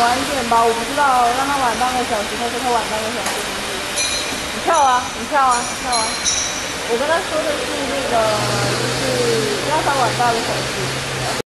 晚点吧我不知道让他晚半个小时他说他晚半个小时。你跳啊你跳啊跳啊。我跟他说的是那个就是让他晚半个小时。